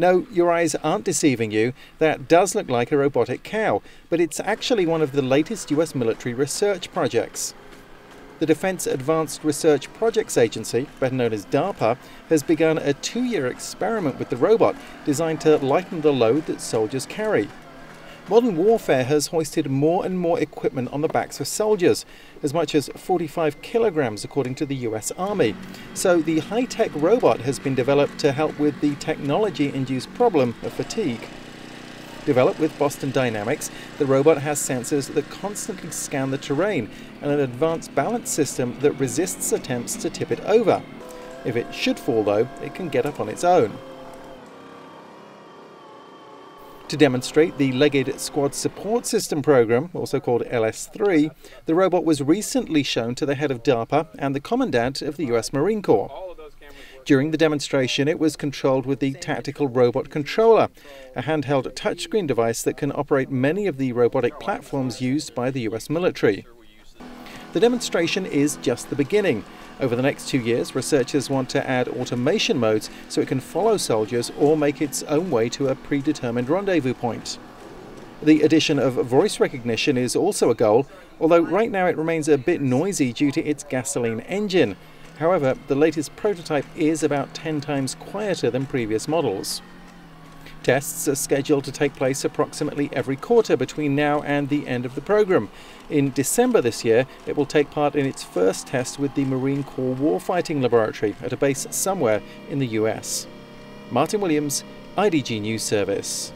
No, your eyes aren't deceiving you. That does look like a robotic cow, but it's actually one of the latest US military research projects. The Defense Advanced Research Projects Agency, better known as DARPA, has begun a two year experiment with the robot designed to lighten the load that soldiers carry. Modern warfare has hoisted more and more equipment on the backs of soldiers, as much as 45 kilograms according to the US Army. So the high tech robot has been developed to help with the technology induced problem of fatigue. Developed with Boston Dynamics, the robot has sensors that constantly scan the terrain and an advanced balance system that resists attempts to tip it over. If it should fall, though, it can get up on its own. To demonstrate the Legged Squad Support System program, also called LS3, the robot was recently shown to the head of DARPA and the Commandant of the US Marine Corps. During the demonstration, it was controlled with the Tactical Robot Controller, a handheld touchscreen device that can operate many of the robotic platforms used by the US military. The demonstration is just the beginning. Over the next two years, researchers want to add automation modes so it can follow soldiers or make its own way to a predetermined rendezvous point. The addition of voice recognition is also a goal, although right now it remains a bit noisy due to its gasoline engine. However, the latest prototype is about 10 times quieter than previous models. Tests are scheduled to take place approximately every quarter between now and the end of the program. In December this year, it will take part in its first test with the Marine Corps Warfighting Laboratory at a base somewhere in the US. Martin Williams, IDG News Service.